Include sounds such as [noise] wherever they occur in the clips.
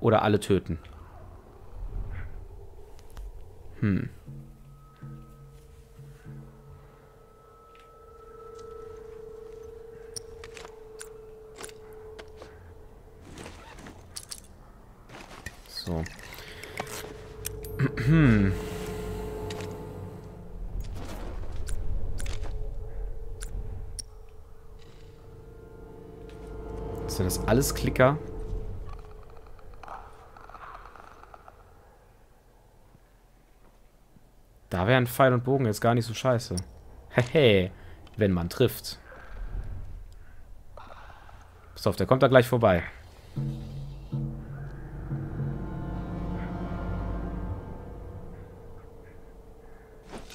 Oder alle töten. Hm. So. [clears throat] Hm. Sind das alles Klicker? Da wäre ein Pfeil und Bogen jetzt gar nicht so scheiße. Hehe, wenn man trifft. Pass auf, der kommt da gleich vorbei.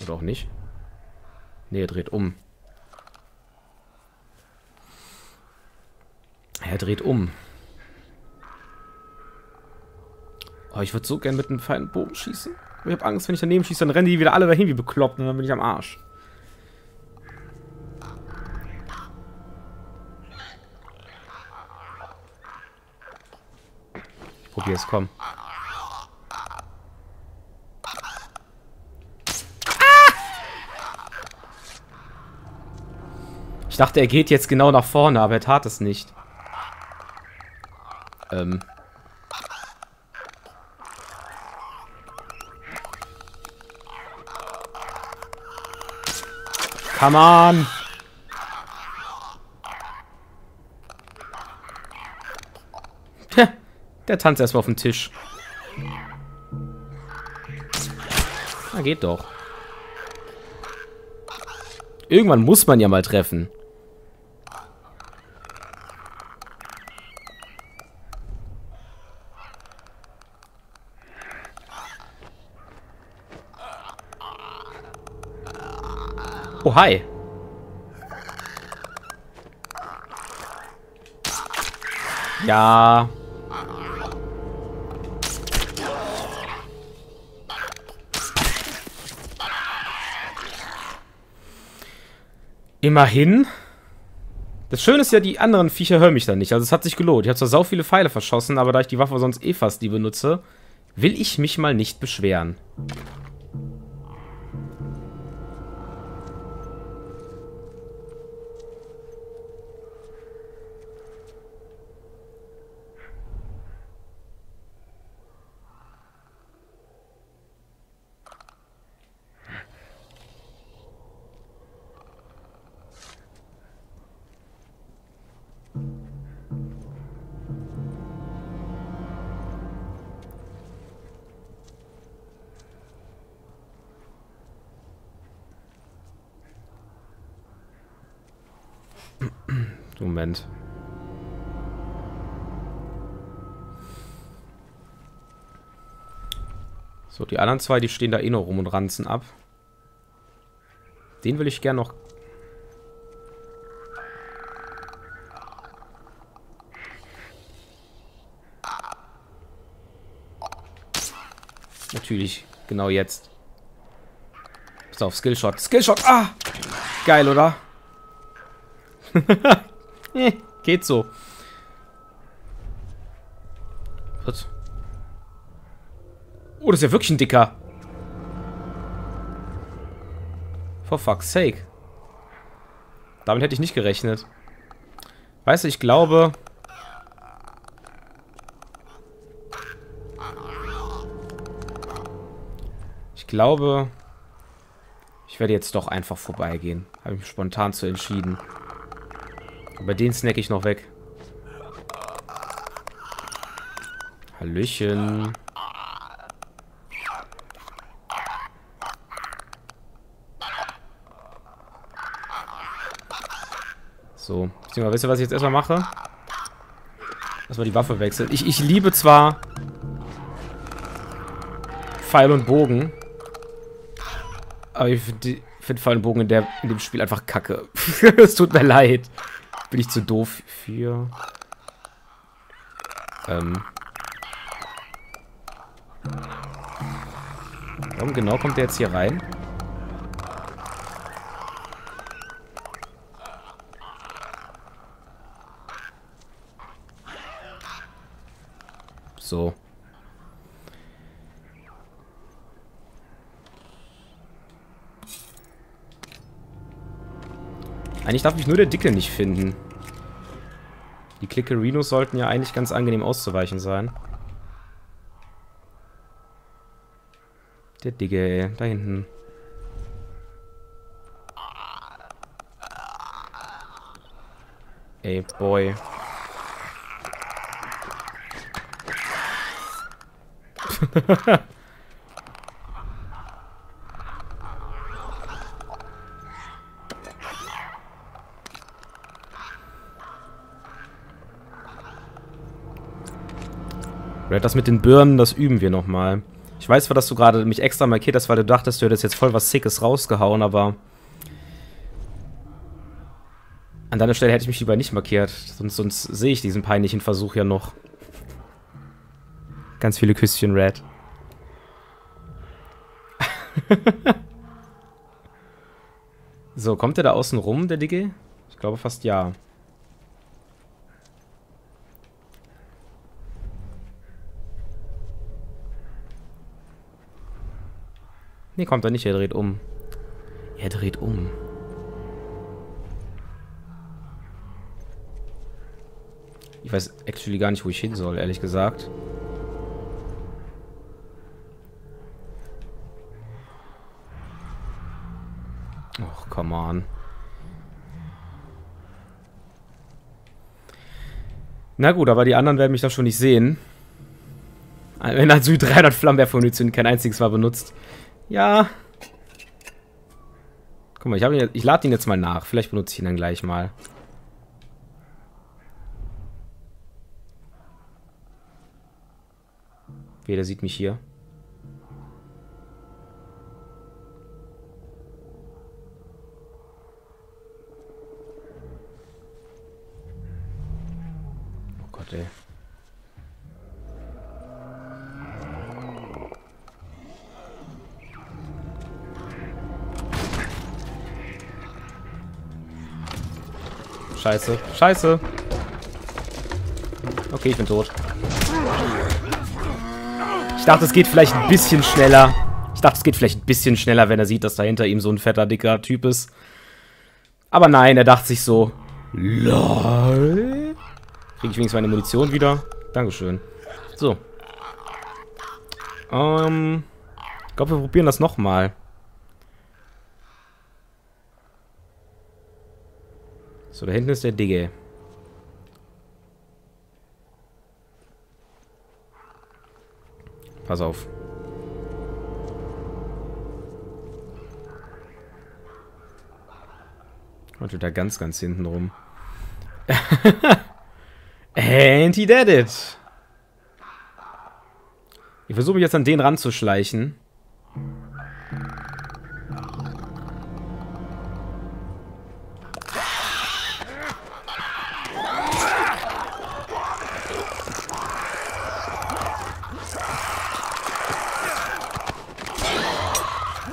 Oder auch nicht. Ne, er dreht um. Er dreht um. Oh, ich würde so gern mit einem feinen Bogen schießen. Ich habe Angst, wenn ich daneben schieße, dann rennen die wieder alle dahin wie bekloppt und dann bin ich am Arsch. Ich probier's, komm. Ich dachte, er geht jetzt genau nach vorne, aber er tat es nicht. Ähm. Come on! Der tanzt erstmal auf den Tisch. Na, geht doch. Irgendwann muss man ja mal treffen. Oh, hi. Ja. Immerhin. Das Schöne ist ja, die anderen Viecher hören mich dann nicht. Also es hat sich gelohnt. Ich habe zwar sau viele Pfeile verschossen, aber da ich die Waffe sonst eh fast nie benutze, will ich mich mal nicht beschweren. So, die anderen zwei, die stehen da eh noch rum und ranzen ab. Den will ich gern noch... Natürlich, genau jetzt. Pass auf, Skillshot. Skillshot! Ah! Geil, oder? [laughs] eh, geht so. Was? Oh, das ist ja wirklich ein dicker. For fuck's sake. Damit hätte ich nicht gerechnet. Weißt du, ich glaube... Ich glaube... Ich werde jetzt doch einfach vorbeigehen. Habe ich mich spontan zu entschieden. Aber den snack ich noch weg. Hallöchen. So. Beziehungsweise, wisst ihr, was ich jetzt erstmal mache? Erstmal die Waffe wechseln. Ich, ich liebe zwar Pfeil und Bogen. Aber ich finde find Pfeil und Bogen in, der, in dem Spiel einfach kacke. [laughs] es tut mir leid. Bin ich zu doof für. Ähm. Warum genau kommt der jetzt hier rein? So. Eigentlich darf ich nur der Dicke nicht finden. Die Clickerinos sollten ja eigentlich ganz angenehm auszuweichen sein. Der Dicke, da hinten. Ey, Boy. [laughs] Red, das mit den Birnen, das üben wir nochmal. Ich weiß zwar, dass du gerade mich extra markiert hast, weil du dachtest, du hättest jetzt voll was Sickes rausgehauen, aber... An deiner Stelle hätte ich mich lieber nicht markiert. Sonst, sonst sehe ich diesen peinlichen Versuch ja noch. Ganz viele Küsschen, Red. [laughs] so, kommt der da außen rum, der Digge? Ich glaube fast ja. Nee, kommt er nicht, er dreht um. Er dreht um. Ich weiß actually gar nicht, wo ich hin soll, ehrlich gesagt. Och, come on. Na gut, aber die anderen werden mich doch schon nicht sehen. Wenn Azui 300 Flammenwerfer-Munition kein einziges Mal benutzt. Ja. Guck mal, ich, ich lade ihn jetzt mal nach. Vielleicht benutze ich ihn dann gleich mal. Okay, der sieht mich hier. Scheiße. Scheiße. Okay, ich bin tot. Ich dachte, es geht vielleicht ein bisschen schneller. Ich dachte, es geht vielleicht ein bisschen schneller, wenn er sieht, dass da hinter ihm so ein fetter, dicker Typ ist. Aber nein, er dachte sich so, LOL. Kriege ich wenigstens meine Munition wieder? Dankeschön. So. Ähm, ich glaube, wir probieren das nochmal. So, da hinten ist der Digge. Pass auf. Und da ganz, ganz hinten rum. [laughs] And he did it. Ich versuche mich jetzt an den ranzuschleichen.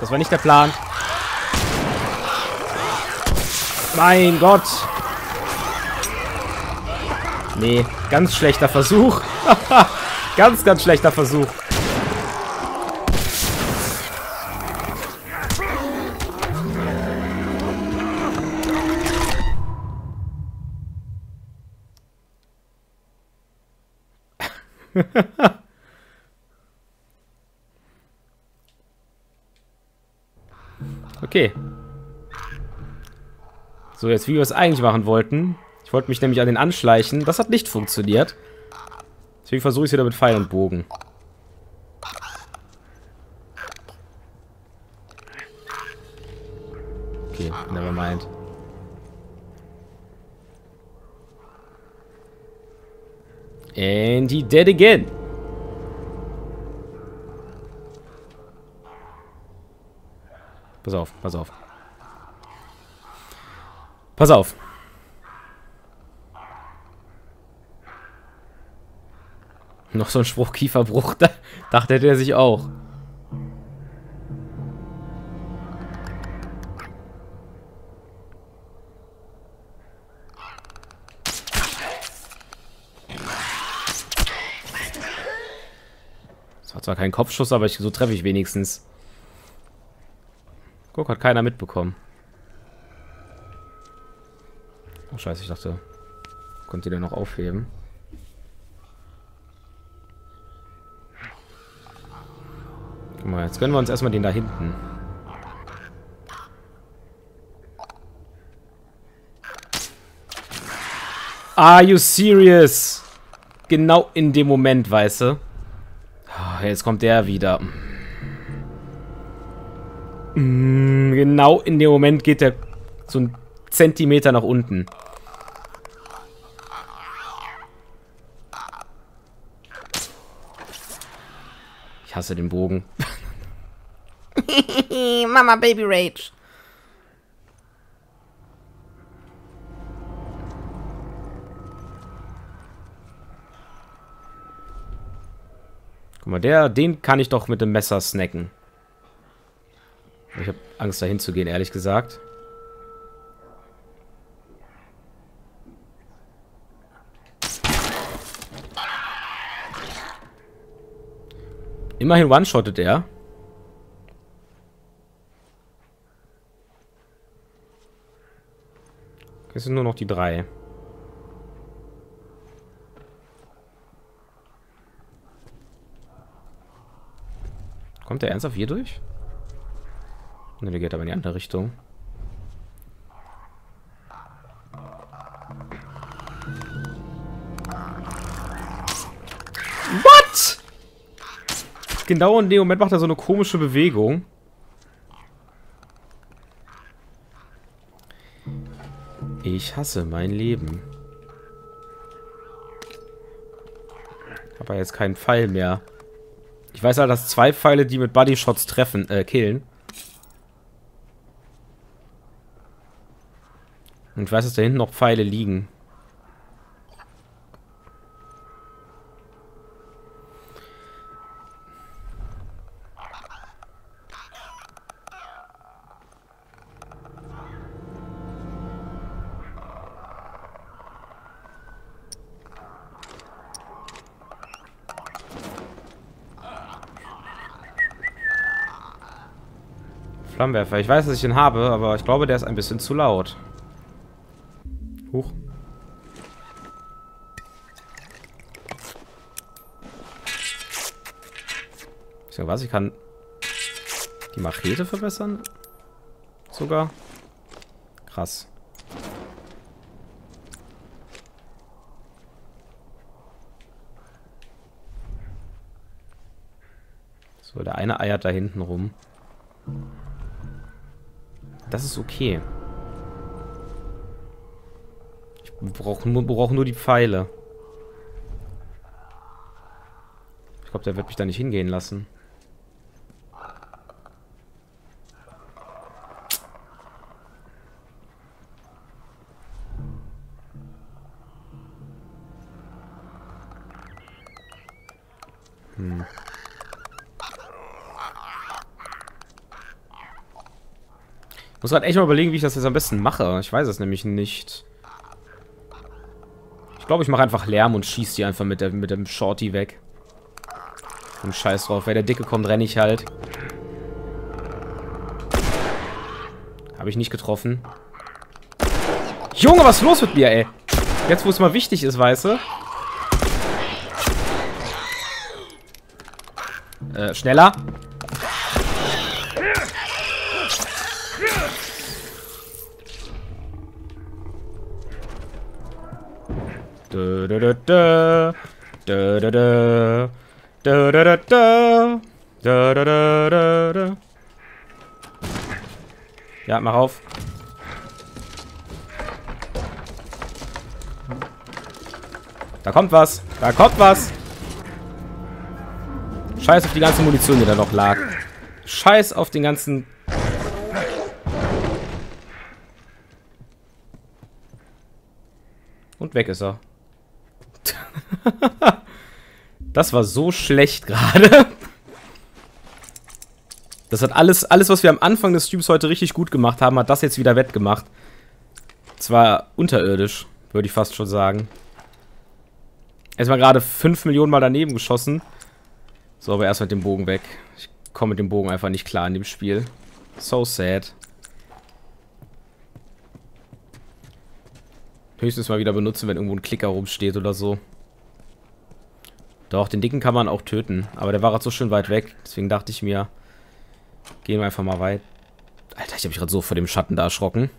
Das war nicht der Plan. Mein Gott. Nee, ganz schlechter Versuch. [laughs] ganz, ganz schlechter Versuch. [laughs] Okay. So, jetzt wie wir es eigentlich machen wollten. Ich wollte mich nämlich an den anschleichen. Das hat nicht funktioniert. Deswegen versuche ich es wieder mit Pfeil und Bogen. Okay, never mind. And he dead again. Pass auf, pass auf. Pass auf. Noch so ein Spruch Kieferbruch. Da dachte der sich auch. Das war zwar kein Kopfschuss, aber ich, so treffe ich wenigstens. Guck, hat keiner mitbekommen. Oh scheiße, ich dachte, konnte der noch aufheben. Guck mal, jetzt gönnen wir uns erstmal den da hinten. Are you serious? Genau in dem Moment, weißt du? Oh, jetzt kommt der wieder. Mm, genau in dem Moment geht der so ein Zentimeter nach unten. Ich hasse den Bogen. [laughs] Mama Baby Rage. Guck mal, der, den kann ich doch mit dem Messer snacken. Ich habe Angst, dahin zu gehen, ehrlich gesagt. Immerhin one-shottet er. Es sind nur noch die drei. Kommt der ernsthaft hier durch? Ne, der geht aber in die andere Richtung. What? Genau in dem Moment macht er so eine komische Bewegung. Ich hasse mein Leben. Aber jetzt keinen Pfeil mehr. Ich weiß halt, dass zwei Pfeile, die mit Bodyshots treffen, äh, killen. Und ich weiß, dass da hinten noch Pfeile liegen. Flammenwerfer. Ich weiß, dass ich den habe, aber ich glaube, der ist ein bisschen zu laut. Ich was, ich kann die Machete verbessern? Sogar? Krass. So, der eine eiert da hinten rum. Das ist okay. Ich brauche brauch nur die Pfeile. Ich glaube, der wird mich da nicht hingehen lassen. Muss gerade echt mal überlegen, wie ich das jetzt am besten mache. Ich weiß es nämlich nicht. Ich glaube, ich mache einfach Lärm und schieße die einfach mit, der, mit dem Shorty weg. Und Scheiß drauf. Wenn der Dicke kommt, renne ich halt. Habe ich nicht getroffen. Junge, was ist los mit mir, ey? Jetzt, wo es mal wichtig ist, weißt du? Äh, schneller. Da, da, da, da. Da, da, da. Da, da, da, da. Da, da, da, da, da. Ja, mach auf. Da kommt was. Da kommt was. Scheiß auf die ganze Munition, die da noch lag. Scheiß auf den ganzen... Und weg ist er. [laughs] das war so schlecht gerade. Das hat alles, alles, was wir am Anfang des Streams heute richtig gut gemacht haben, hat das jetzt wieder wettgemacht. Zwar unterirdisch, würde ich fast schon sagen. Erstmal gerade 5 Millionen Mal daneben geschossen. So, aber erst mit dem Bogen weg. Ich komme mit dem Bogen einfach nicht klar in dem Spiel. So sad. Höchstens mal wieder benutzen, wenn irgendwo ein Klicker rumsteht oder so. Doch, den Dicken kann man auch töten. Aber der war gerade so schön weit weg. Deswegen dachte ich mir, gehen wir einfach mal weit. Alter, ich habe mich gerade so vor dem Schatten da erschrocken.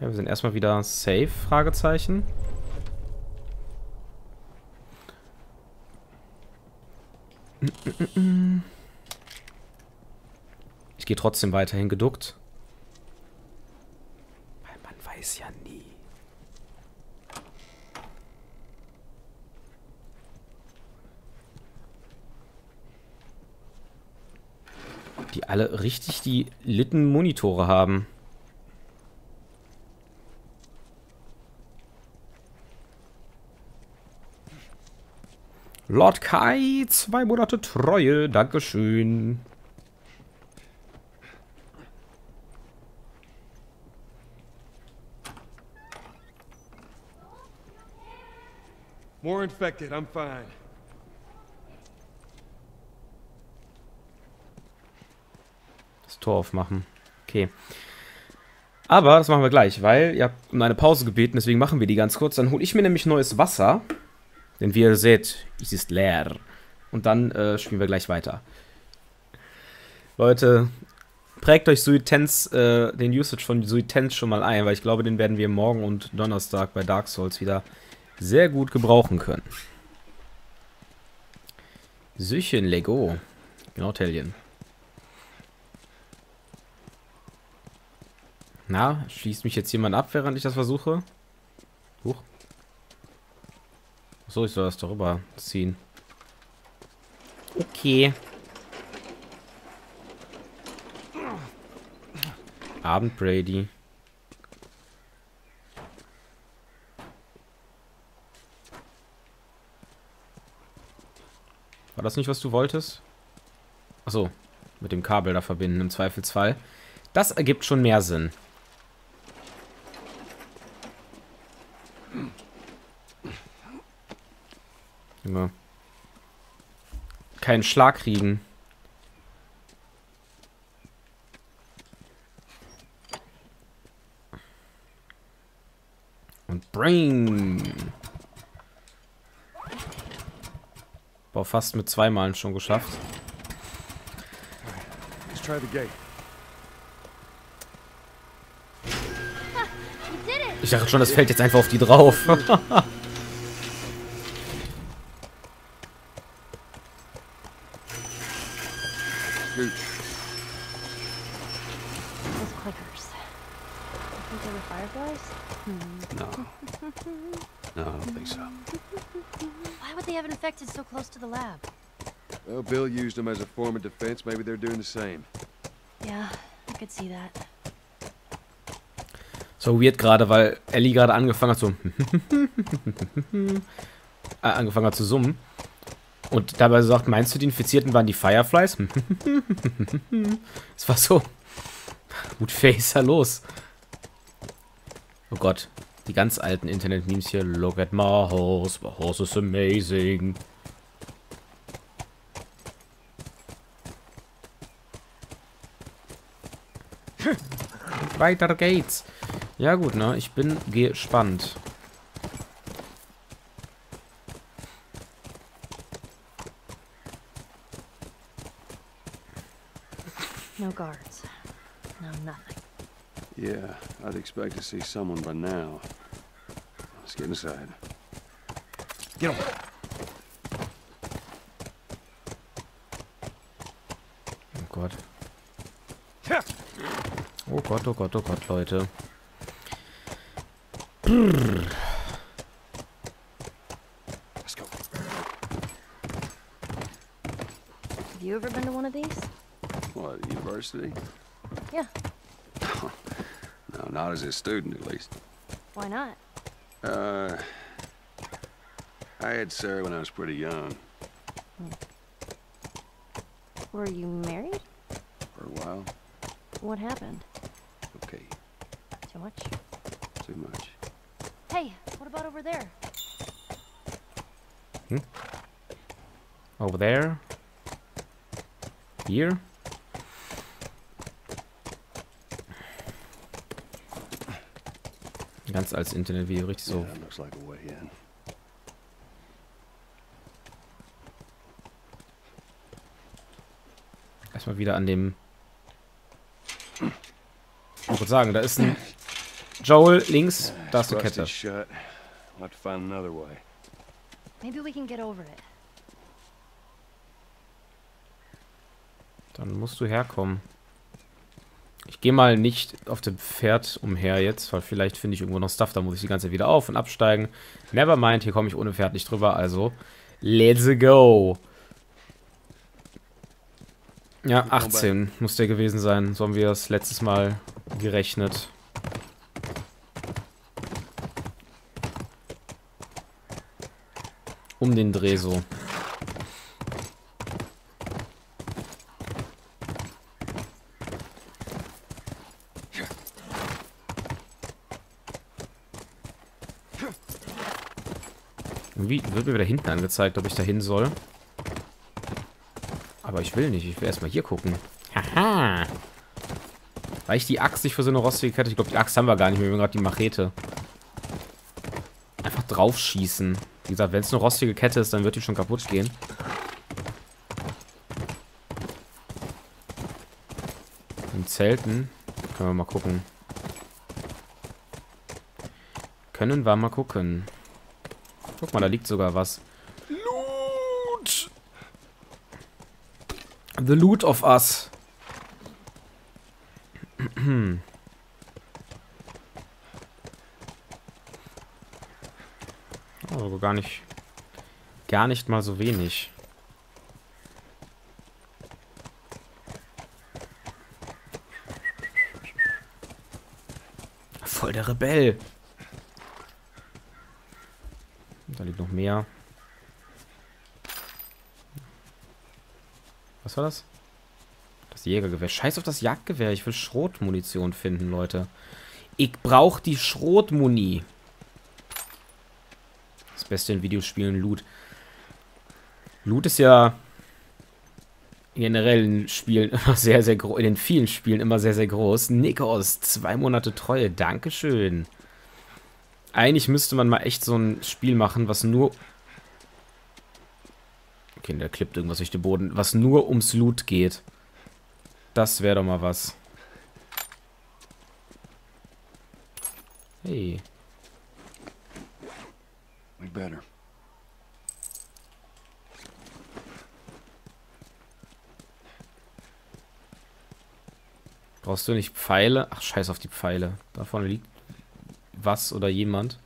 Ja, wir sind erstmal wieder safe, Fragezeichen. Ich gehe trotzdem weiterhin geduckt. Weil man weiß ja nie. Die alle richtig die litten Monitore haben. Lord Kai, zwei Monate Treue, Dankeschön. More infected, I'm fine. Das Tor aufmachen. Okay. Aber das machen wir gleich, weil ihr habt um eine Pause gebeten, deswegen machen wir die ganz kurz. Dann hole ich mir nämlich neues Wasser. Denn wie ihr seht, es ist leer. Und dann äh, spielen wir gleich weiter. Leute, prägt euch Suitenz, äh, den Usage von Suitenz schon mal ein, weil ich glaube, den werden wir morgen und Donnerstag bei Dark Souls wieder sehr gut gebrauchen können. Süchen, Lego. Genau, Tellien. Na, schließt mich jetzt jemand ab, während ich das versuche? Huch. So, ich soll das darüber ziehen. Okay. Abend, Brady. War das nicht, was du wolltest? Achso, mit dem Kabel da verbinden im Zweifelsfall. Das ergibt schon mehr Sinn. Ja. Keinen Schlag kriegen. Und Brain. Boah, fast mit zwei Malen schon geschafft. Let's try the gate. Ich dachte schon, das fällt jetzt einfach auf die drauf. [laughs] used them as a form of defense. Maybe they're doing the same. Yeah, I could see that. So weird gerade, weil Ellie gerade angefangen hat so [laughs] äh, angefangen hat zu summen. Und dabei sagt, meinst du, die Infizierten waren die Fireflies? [laughs] Es war so. [laughs] Gut, Face, los. Oh Gott. Die ganz alten Internet-Memes hier. Look at my horse. My horse is amazing. Weiter geht's. Ja gut, ne? Ich bin gespannt. No guards. No nothing. Yeah, I'd expect to see someone by now. Let's get inside. Get him. Oh Gott, oh Gott, oh Gott, Leute. Let's go. Have you ever been to one of these? What, university? Yeah. [laughs] No, not as a student, at least. Why not? Uh, I had Sarah when I was pretty young. Were you married? For a while. What happened? Too much? Too much. Hey, what about over there? Over there. Here. Ganz als Internetvideo, richtig so. Yeah, looks like a way in. Erstmal wieder an dem. Ich würde sagen, da ist ein Joel links, da ist eine Kette. Dann musst du herkommen. Ich gehe mal nicht auf dem Pferd umher jetzt, weil vielleicht finde ich irgendwo noch Stuff, da muss ich die ganze Zeit wieder auf und absteigen. Nevermind, hier komme ich ohne Pferd nicht drüber, also let's go. Ja, 18 muss der gewesen sein, so haben wir es letztes Mal gerechnet. Um den Dreh so. Irgendwie wird mir wieder hinten angezeigt, ob ich da hin soll. Aber ich will nicht. Ich will erstmal hier gucken. Haha. Reicht die Axt nicht für so eine rostige Kette? Ich glaube, die Axt haben wir gar nicht mehr. Wir haben gerade die Machete. Einfach draufschießen. Wie gesagt, wenn es eine rostige Kette ist, dann wird die schon kaputt gehen. In Zelten. Können wir mal gucken. Können wir mal gucken. Guck mal, da liegt sogar was. Loot! The loot of us. [clears throat] Oh, gar nicht. Gar nicht mal so wenig. Voll der Rebell. Da liegt noch mehr. Was war das? Das Jägergewehr. Scheiß auf das Jagdgewehr. Ich will Schrotmunition finden, Leute. Ich brauche die Schrotmuni. Beste in Videospielen, Loot. Loot ist ja generell in Spielen [laughs] immer sehr, sehr groß. In den vielen Spielen immer sehr, sehr groß. Nikos, zwei Monate Treue. Dankeschön. Eigentlich müsste man mal echt so ein Spiel machen, was nur... Okay, der klippt irgendwas durch den Boden. Was nur ums Loot geht. Das wäre doch mal was. Hey. We better. Brauchst du nicht Pfeile? Ach, scheiß auf die Pfeile. Da vorne liegt was oder jemand.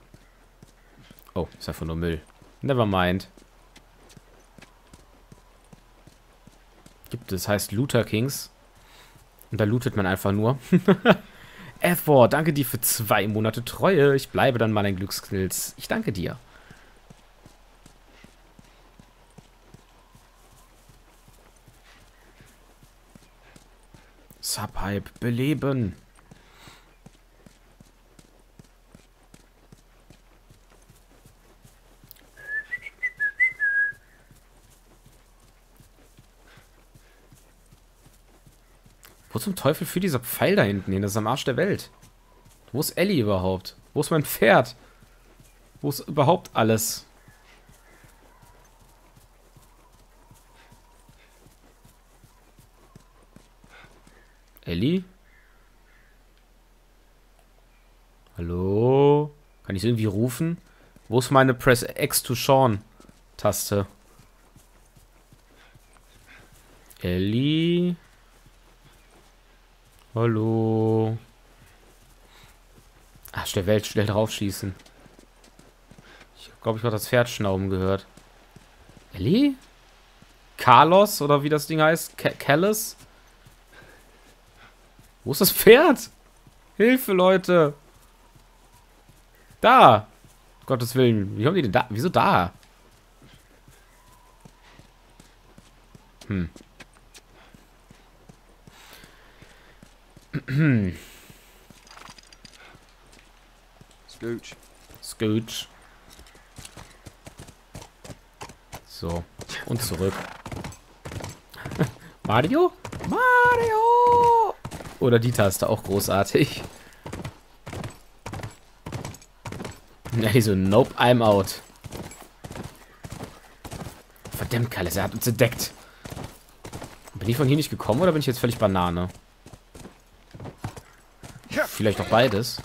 Oh, ist einfach nur Müll. Never mind. Gibt es, heißt Looter Kings. Und da lootet man einfach nur. [laughs] F4, danke dir für zwei Monate Treue. Ich bleibe dann mal ein Glückskills. Ich danke dir. Subhype beleben. Wo zum Teufel führt dieser Pfeil da hinten hin? Das ist am Arsch der Welt. Wo ist Ellie überhaupt? Wo ist mein Pferd? Wo ist überhaupt alles? Ellie? Hallo? Kann ich irgendwie rufen? Wo ist meine Press X to Sean Taste? Ellie? Hallo? Ach, der Welt schnell draufschießen. Ich glaube, ich habe das Pferd schnauben gehört. Ellie? Carlos oder wie das Ding heißt? Callis? Wo ist das Pferd? Hilfe, Leute. Da. Gottes Willen. Wie haben die denn da? Wieso da? Hm. Scooch. Scooch. So. Und zurück. [laughs] Mario? Mario! Oder die Taste, auch großartig. Nee, so, nope, I'm out. Verdammt, Kalles, er hat uns entdeckt. Bin ich von hier nicht gekommen oder bin ich jetzt völlig Banane? Vielleicht auch beides.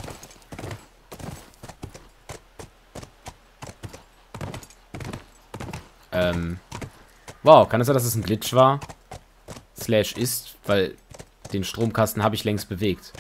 Ähm. Wow, kann es sein, dass es ein Glitch war? Slash ist, weil den Stromkasten habe ich längst bewegt.